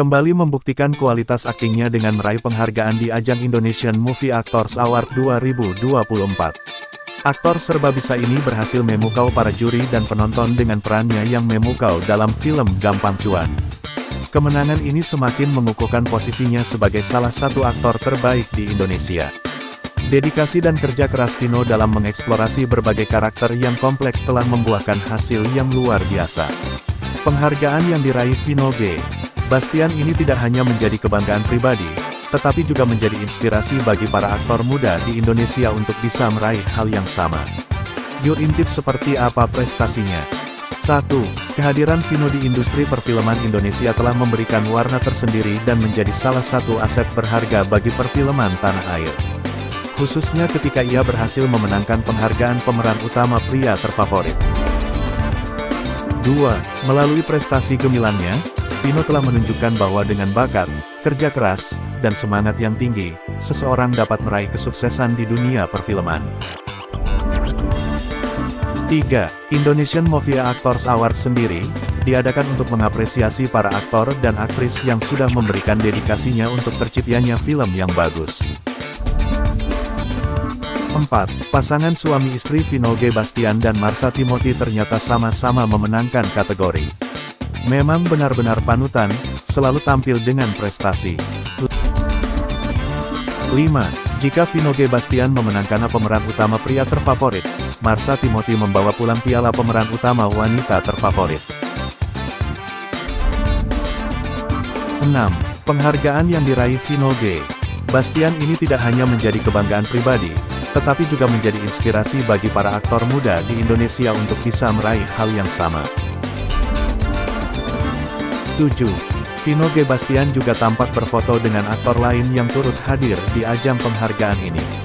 kembali membuktikan kualitas aktingnya dengan meraih penghargaan di ajang Indonesian Movie Actors Award 2024. Aktor serba bisa ini berhasil memukau para juri dan penonton dengan perannya yang memukau dalam film Gampang Cuan. Kemenangan ini semakin mengukuhkan posisinya sebagai salah satu aktor terbaik di Indonesia. Dedikasi dan kerja keras Vino dalam mengeksplorasi berbagai karakter yang kompleks telah membuahkan hasil yang luar biasa. Penghargaan yang diraih Vino G. Bastian ini tidak hanya menjadi kebanggaan pribadi, tetapi juga menjadi inspirasi bagi para aktor muda di Indonesia untuk bisa meraih hal yang sama. Yuk intip seperti apa prestasinya. 1. Kehadiran Vino di industri perfilman Indonesia telah memberikan warna tersendiri dan menjadi salah satu aset berharga bagi perfilman tanah air khususnya ketika ia berhasil memenangkan penghargaan pemeran utama pria terfavorit. 2. Melalui prestasi gemilannya, Vino telah menunjukkan bahwa dengan bakat, kerja keras, dan semangat yang tinggi, seseorang dapat meraih kesuksesan di dunia perfilman. 3. Indonesian Movie Actors Award sendiri, diadakan untuk mengapresiasi para aktor dan aktris yang sudah memberikan dedikasinya untuk terciptanya film yang bagus. 4. Pasangan suami istri Vino G. Bastian dan Marsa Timothy ternyata sama-sama memenangkan kategori. Memang benar-benar panutan, selalu tampil dengan prestasi. 5. Jika Vino G. Bastian memenangkan pemeran utama pria terfavorit, Marsa Timothy membawa pulang piala pemeran utama wanita terfavorit. 6. Penghargaan yang diraih Vino G. Bastian ini tidak hanya menjadi kebanggaan pribadi, tetapi juga menjadi inspirasi bagi para aktor muda di Indonesia untuk bisa meraih hal yang sama. 7. Vino G. Bastian juga tampak berfoto dengan aktor lain yang turut hadir di ajang penghargaan ini.